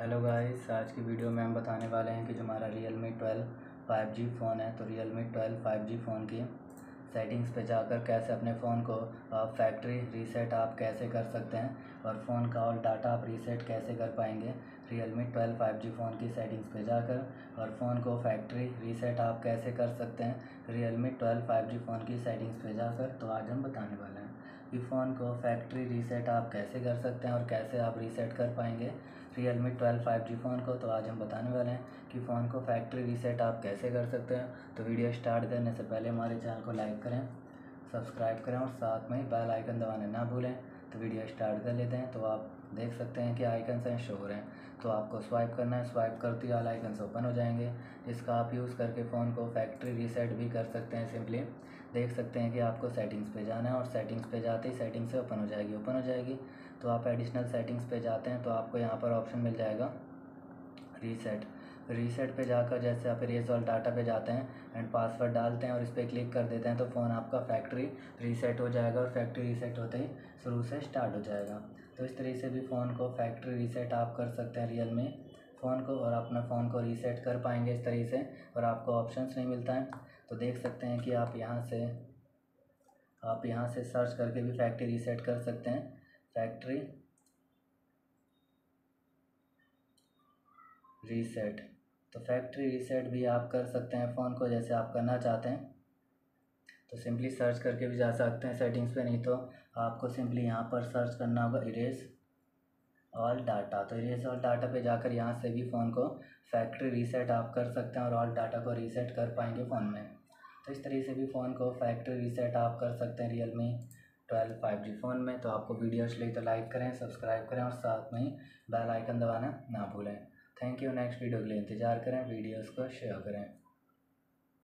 Hello guys आज की video में हम बताने वाले हैं कि जो हमारा Realme twelve five G phone है तो Realme twelve five G phone की सेटिंग्स पे जाकर कैसे अपने फ़ोन को फैक्ट्री रीसेट आप कैसे कर सकते हैं और फ़ोन का ऑल डाटा आप रीसेट कैसे कर पाएँगे Realme twelve five G phone की सेटिंग्स पे जाकर और फ़ोन को फैक्ट्री रीसेट आप कैसे कर सकते हैं Realme twelve five G phone की सेटिंग्स पे जाकर तो आज हम बताने वाले हैं। कि फ़ोन को फैक्ट्री रीसेट आप कैसे कर सकते हैं और कैसे आप रीसेट कर पाएँगे? Realme twelve five G phone को तो आज हम बताने वाले हैं कि फ़ोन को फैक्ट्री रीसेट आप कैसे कर सकते हैं। तो वीडियो स्टार्ट करने से पहले हमारे चैनल को लाइक करें सब्सक्राइब करें और साथ में बेल आइकन दबाना ना भूलें। तो वीडियो स्टार्ट कर लेते हैं। तो आप देख सकते हैं कि आइकन हैं शो हो रहे हैं। तो आपको स्वाइप करना है। स्वाइप करते ही आइकन से ओपन हो जाएँगे। जिसका आप यूज़ करके फ़ोन को फैक्ट्री रीसेट भी कर सकते हैं सिंपली देख सकते हैं कि आपको सेटिंग्स पे जाना है और सेटिंग्स पे जाते ही सेटिंग्स से ओपन हो जाएगी ओपन हो जाएगी। तो आप एडिशनल सेटिंग्स पे जाते हैं तो आपको यहाँ पर ऑप्शन मिल जाएगा रीसेट रीसेट पे जाकर जैसे आप इरेज ऑल डाटा पे जाते हैं एंड पासवर्ड डालते हैं और इस पर क्लिक कर देते हैं तो फ़ोन आपका फैक्ट्री रीसेट हो जाएगा और फैक्ट्री रीसेट होते ही शुरू से स्टार्ट हो जाएगा। तो इस तरीके से भी फ़ोन को फैक्ट्री रीसेट आप कर सकते हैं रियल में। फ़ोन को और अपना फ़ोन को रीसेट कर पाएँगे इस तरीके से और आपको ऑप्शंस नहीं मिलता है। तो देख सकते हैं कि आप यहाँ से, आप यहाँ से सर्च करके भी फैक्ट्री रीसेट कर सकते हैं। फैक्ट्री रीसेट तो फैक्ट्री रीसेट भी आप कर सकते हैं फ़ोन को जैसे आप करना चाहते हैं। तो सिंपली सर्च करके भी जा सकते हैं सेटिंग्स पे, नहीं तो आपको सिंपली यहाँ पर सर्च करना होगा इरेज ऑल डाटा तो इरेज ऑल डाटा पे जाकर यहाँ से भी फ़ोन को फैक्ट्री रीसेट आप कर सकते हैं और ऑल डाटा को रीसेट कर पाएँगे फ़ोन में। तो इस तरीके से भी फ़ोन को फैक्ट्री रीसेट आप कर सकते हैं Realme twelve five G phone में। तो आपको वीडियो अच्छी लगी तो लाइक करें सब्सक्राइब करें और साथ में ही बेल आइकन दबाना ना भूलें। थैंक यू नेक्स्ट वीडियो के लिए इंतज़ार करें वीडियोस को शेयर करें।